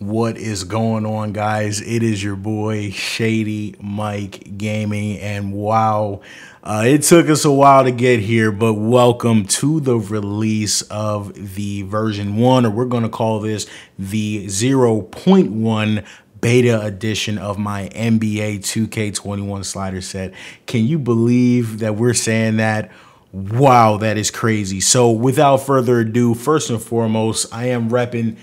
What is going on, guys? It is your boy Shady Mike Gaming, and wow, uh, it took us a while to get here, but welcome to the release of the version one, or we're going to call this the 0.1 beta edition of my NBA 2K21 slider set. Can you believe that we're saying that? Wow, that is crazy. So, without further ado, first and foremost, I am repping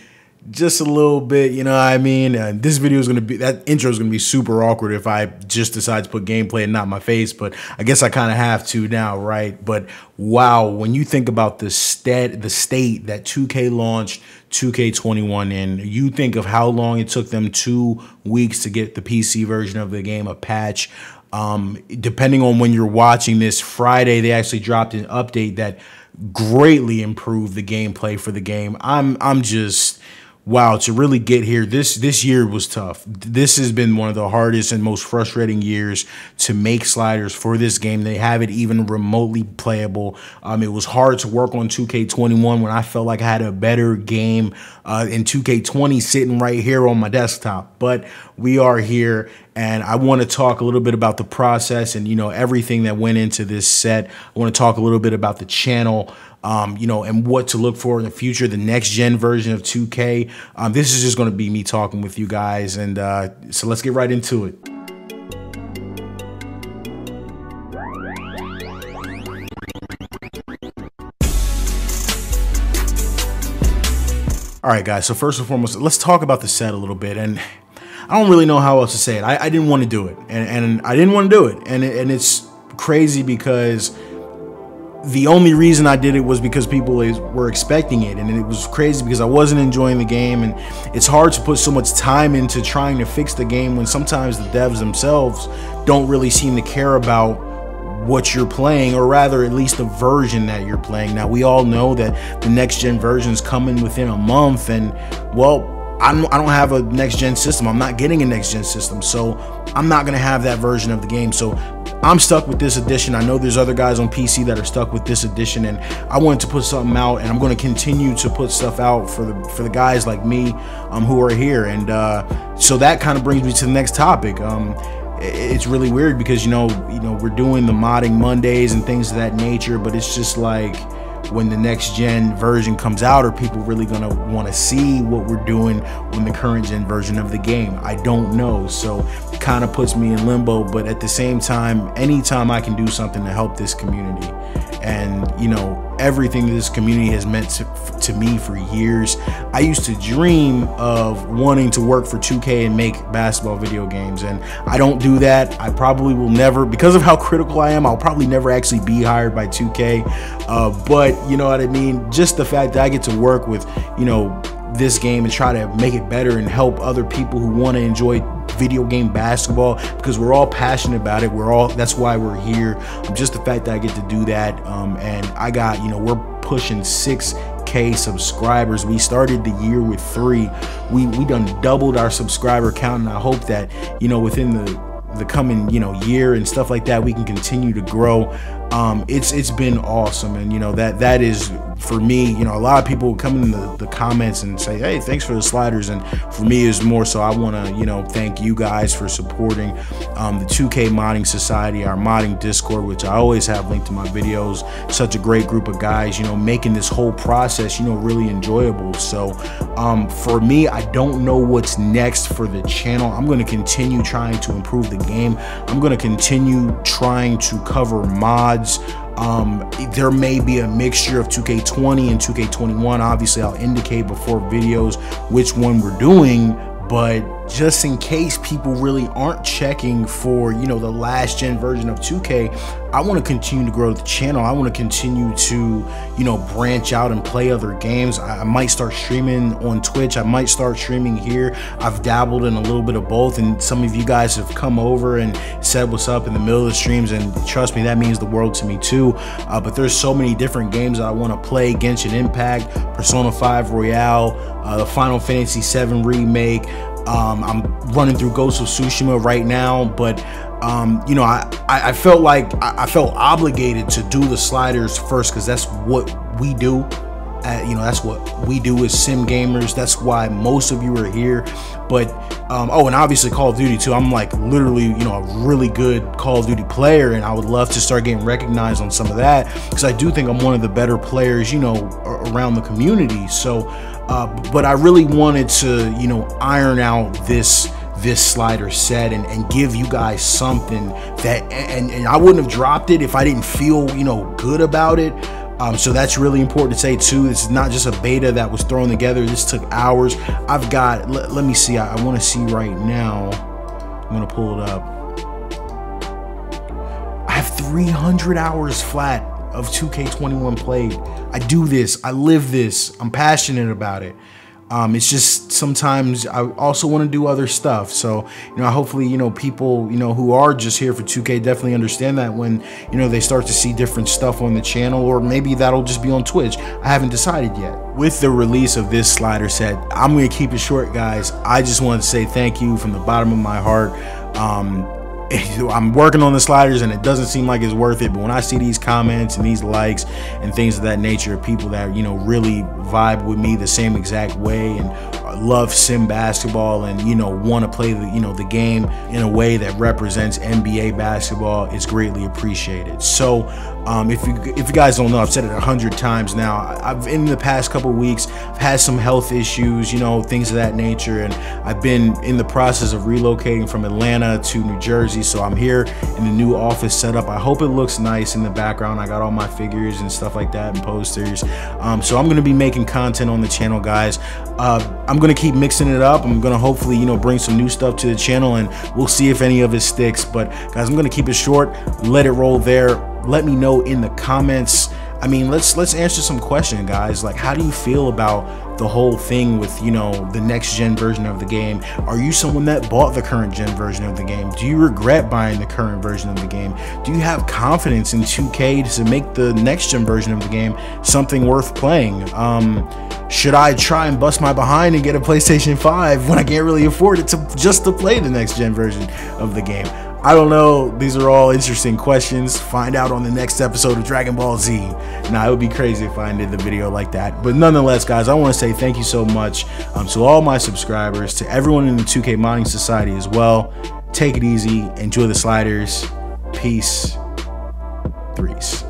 just a little bit, you know what I mean? Uh, this video is going to be, that intro is going to be super awkward if I just decide to put gameplay and not my face, but I guess I kind of have to now, right? But wow, when you think about the stat, the state that 2K launched 2K21 in, you think of how long it took them two weeks to get the PC version of the game, a patch. Um, depending on when you're watching this, Friday, they actually dropped an update that greatly improved the gameplay for the game. I'm, I'm just, wow, to really get here, this this year was tough. This has been one of the hardest and most frustrating years to make sliders for this game. They have it even remotely playable. Um, it was hard to work on 2K21 when I felt like I had a better game uh, in 2K20 sitting right here on my desktop. But we are here and I want to talk a little bit about the process and you know everything that went into this set. I want to talk a little bit about the channel um, you know, and what to look for in the future, the next gen version of 2K. Um, this is just going to be me talking with you guys. And uh, so let's get right into it. All right, guys. So first and foremost, let's talk about the set a little bit. And I don't really know how else to say it. I, I didn't want to do it, and, and I didn't want to do it. And, and it's crazy because the only reason I did it was because people is, were expecting it, and it was crazy because I wasn't enjoying the game, and it's hard to put so much time into trying to fix the game when sometimes the devs themselves don't really seem to care about what you're playing, or rather, at least the version that you're playing. Now, we all know that the next gen version is coming within a month, and well, I don't have a next gen system. I'm not getting a next gen system, so I'm not gonna have that version of the game. So I'm stuck with this edition. I know there's other guys on PC that are stuck with this edition, and I wanted to put something out, and I'm going to continue to put stuff out for the for the guys like me um, who are here. And uh, so that kind of brings me to the next topic. Um, it's really weird because you know you know we're doing the modding Mondays and things of that nature, but it's just like when the next gen version comes out are people really gonna want to see what we're doing when the current gen version of the game? I don't know. So it kind of puts me in limbo but at the same time anytime i can do something to help this community and you know everything this community has meant to, to, me for years. I used to dream of wanting to work for 2k and make basketball video games and i don't do that. I probably will never because of how critical i am i'll probably never actually be hired by 2k uh, but you know what i mean? Just the fact that i get to work with you know this game and try to make it better and help other people who want to enjoy video game basketball because we're all passionate about it. We're all that's why we're here. Just the fact that I get to do that, um, and I got you know we're pushing six K subscribers. We started the year with three. We we done doubled our subscriber count, and I hope that you know within the the coming you know year and stuff like that we can continue to grow um, it's it's been awesome and you know that that is for me you know a lot of people come in the, the comments and say hey thanks for the sliders. And for me is more so i want to you know thank you guys for supporting um, the 2k modding society our modding discord which i always have linked to my videos. Such a great group of guys you know making this whole process you know really enjoyable. So um, for me i don't know what's next for the channel. I'm going to continue trying to improve the game. I'm going to continue trying to cover mods mods. Um, there may be a mixture of 2K20 and 2K21. Obviously, I'll indicate before videos which one we're doing, but just in case people really aren't checking for you know the last gen version of 2k i want to continue to grow the channel. I want to continue to you know branch out and play other games. I, I, might start streaming on twitch. I might start streaming here. I've dabbled in a little bit of both and some of you guys have come over and said what's up in the middle of the streams and trust me that means the world to me too. Uh, but there's so many different games that i want to play. Genshin impact persona 5 royale uh, the final fantasy 7 remake um, I'm running through Ghost of Tsushima right now, but um, you know, I, I felt like I felt obligated to do the sliders first because that's what we do You know, that's what we do as sim gamers. That's why most of you are here. But um, oh, and obviously Call of Duty too. I'm like literally, you know, a really good Call of Duty player, and I would love to start getting recognized on some of that because I do think I'm one of the better players, you know, around the community. So, uh, but I really wanted to, you know, iron out this this slider set and, and give you guys something that and, and I wouldn't have dropped it if I didn't feel you know good about it um, so that's really important to say too. This is not just a beta that was thrown together. This took hours. I've got, let, let me see. I, I want to see right now. I'm going to pull it up. I have 300 hours flat of 2K21 played. I do this. I live this. I'm passionate about it. Um, it's just sometimes I also want to do other stuff. So, you know, hopefully, you know, people, you know, who are just here for 2K definitely understand that when, you know, they start to see different stuff on the channel, or maybe that'll just be on Twitch. I haven't decided yet. With the release of this slider set, I'm going to keep it short, guys. I just want to say thank you from the bottom of my heart. Um, I'm working on the sliders and it doesn't seem like it's worth it. But when I see these comments and these likes and things of that nature, people that, you know, really vibe with me the same exact way and love sim basketball and, you know, want to play the, you know, the game in a way that represents NBA basketball is greatly appreciated. So um, if you if you guys don't know, I've said it a hundred times now. I've in the past couple weeks, I've had some health issues, you know, things of that nature, and I've been in the process of relocating from Atlanta to New Jersey. So I'm here in the new office setup. I hope it looks nice in the background. I got all my figures and stuff like that and posters. Um, so I'm gonna be making content on the channel, guys. Uh, I'm gonna keep mixing it up. I'm gonna hopefully, you know, bring some new stuff to the channel, and we'll see if any of it sticks. But guys, I'm gonna keep it short. Let it roll there let me know in the comments. I mean, let's let's answer some question, guys. Like, how do you feel about the whole thing with you know the next gen version of the game? Are you someone that bought the current gen version of the game? Do you regret buying the current version of the game? Do you have confidence in 2K to make the next gen version of the game something worth playing? Um, should I try and bust my behind and get a PlayStation 5 when I can't really afford it to just to play the next gen version of the game? I don't know. These are all interesting questions. Find out on the next episode of Dragon Ball Z. Now, it would be crazy if I ended the video like that. But nonetheless, guys, I want to say thank you so much um, to all my subscribers, to everyone in the 2K Modding Society as well. Take it easy. Enjoy the sliders. Peace. Threes.